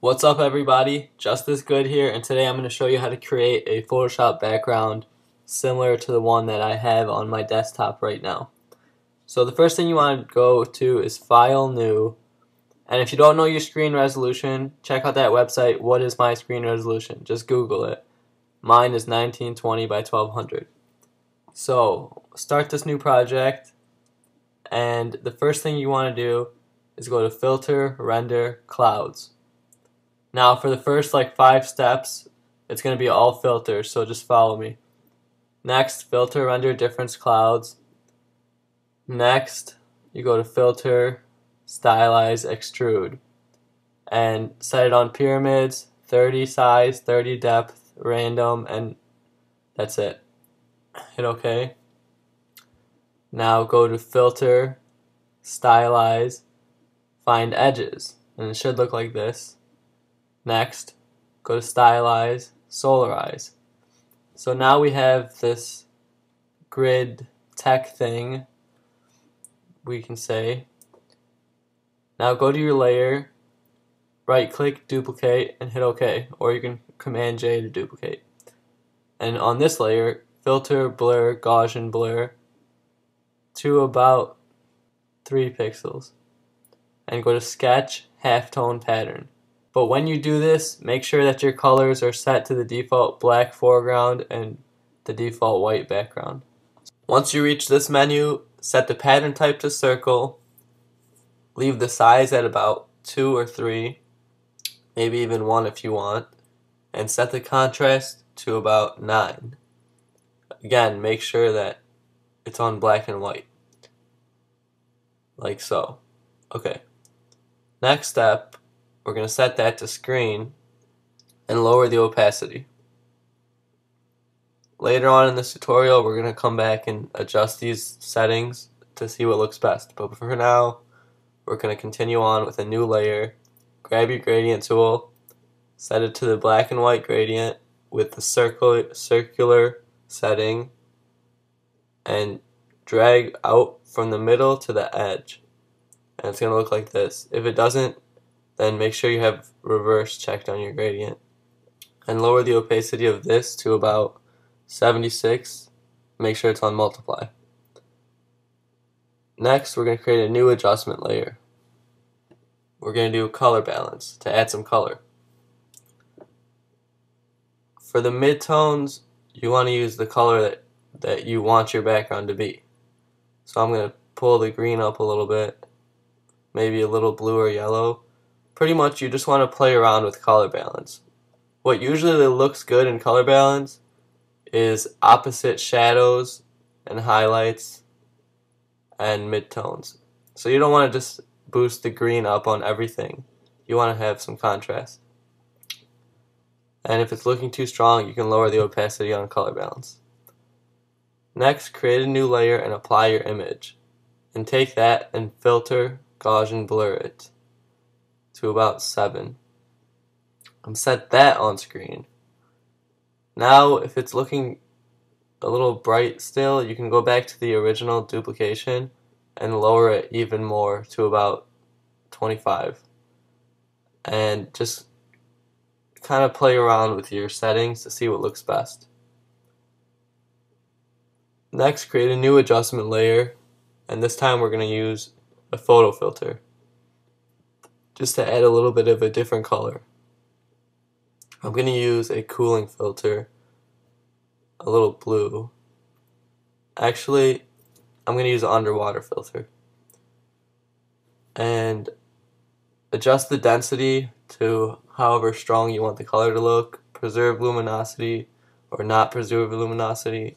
What's up everybody? Justin Odisho here and today I'm going to show you how to create a Photoshop background similar to the one that I have on my desktop right now. So the first thing you want to go to is File New and if you don't know your screen resolution check out that website what is my screen resolution just google it. Mine is 1920 by 1200. So start this new project and the first thing you want to do is go to Filter, Render, Clouds. Now for the first like five steps, it's going to be all filters, so just follow me. Next, filter render difference clouds. Next, you go to filter, stylize, extrude. And set it on pyramids, 30 size, 30 depth, random, and that's it. Hit OK. Now go to filter, stylize, find edges. And it should look like this. Next, go to Stylize, Solarize. So now we have this grid tech thing, we can say. Now go to your layer, right click, duplicate, and hit OK, or you can Command J to duplicate. And on this layer, filter, blur, Gaussian blur to about 3 pixels. And go to Sketch, Halftone Pattern. But when you do this, make sure that your colors are set to the default black foreground and the default white background. Once you reach this menu, set the pattern type to circle, leave the size at about 2 or 3, maybe even 1 if you want, and set the contrast to about 9. Again, make sure that it's on black and white. Like so. Okay. Next step, we're going to set that to screen and lower the opacity. Later on in this tutorial, we're going to come back and adjust these settings to see what looks best. But for now, we're going to continue on with a new layer. Grab your gradient tool, set it to the black and white gradient with the circle, circular setting, and drag out from the middle to the edge. And it's going to look like this. If it doesn't then make sure you have reverse checked on your gradient. And lower the opacity of this to about 76. Make sure it's on multiply. Next, we're going to create a new adjustment layer. We're going to do color balance to add some color. For the midtones, you want to use the color that, that you want your background to be. So I'm going to pull the green up a little bit, maybe a little blue or yellow, pretty much you just want to play around with color balance. What usually looks good in color balance is opposite shadows and highlights and midtones. So you don't want to just boost the green up on everything. You want to have some contrast. And if it's looking too strong, you can lower the opacity on color balance. Next, create a new layer and apply your image. And take that and filter, Gaussian blur it to about 7. I'm set that on screen. Now, if it's looking a little bright still, you can go back to the original duplication and lower it even more to about 25. And just kind of play around with your settings to see what looks best. Next, create a new adjustment layer, and this time we're going to use a photo filter just to add a little bit of a different color. I'm going to use a cooling filter, a little blue. Actually, I'm going to use an underwater filter. And adjust the density to however strong you want the color to look. Preserve luminosity or not preserve luminosity.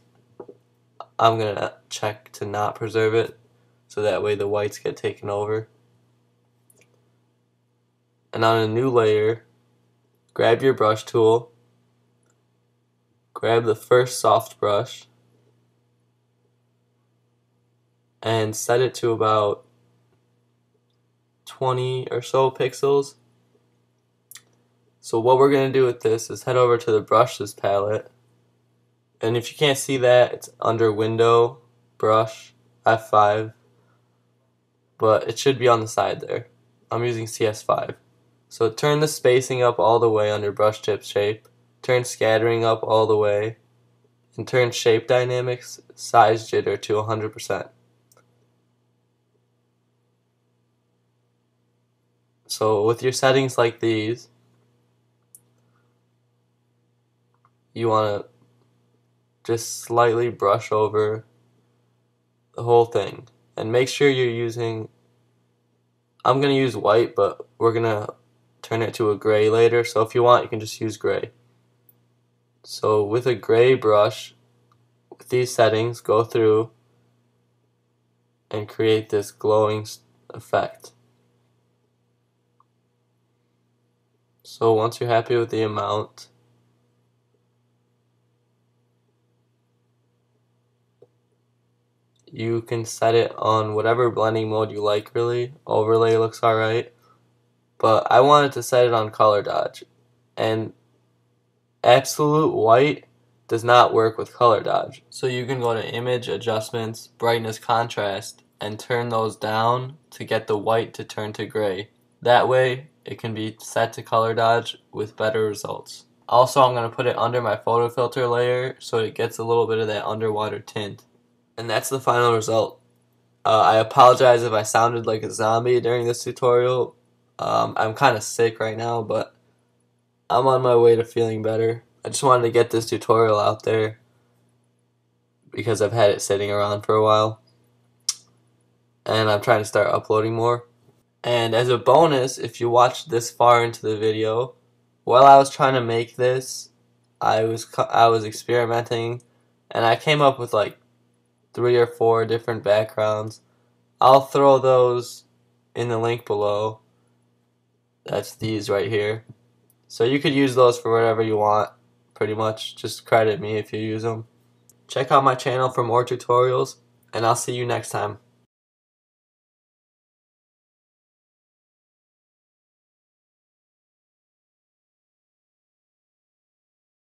I'm going to check to not preserve it so that way the whites get taken over and on a new layer, grab your brush tool, grab the first soft brush, and set it to about 20 or so pixels. So what we're going to do with this is head over to the brushes palette. And if you can't see that, it's under window, brush, F5. But it should be on the side there. I'm using CS5. So turn the spacing up all the way under brush tip shape, turn scattering up all the way, and turn shape dynamics size jitter to 100%. So with your settings like these, you want to just slightly brush over the whole thing and make sure you're using I'm going to use white but we're going to turn it to a gray later so if you want you can just use gray so with a gray brush with these settings go through and create this glowing effect so once you're happy with the amount you can set it on whatever blending mode you like really. Overlay looks alright. But I wanted to set it on color dodge. And absolute white does not work with color dodge. So you can go to image adjustments, brightness contrast, and turn those down to get the white to turn to gray. That way it can be set to color dodge with better results. Also I'm going to put it under my photo filter layer so it gets a little bit of that underwater tint. And that's the final result. Uh, I apologize if I sounded like a zombie during this tutorial. Um, I'm kind of sick right now, but I'm on my way to feeling better. I just wanted to get this tutorial out there because I've had it sitting around for a while. And I'm trying to start uploading more. And as a bonus, if you watched this far into the video, while I was trying to make this, I was I was experimenting and I came up with like three or four different backgrounds. I'll throw those in the link below. That's these right here. So you could use those for whatever you want, pretty much. Just credit me if you use them. Check out my channel for more tutorials, and I'll see you next time.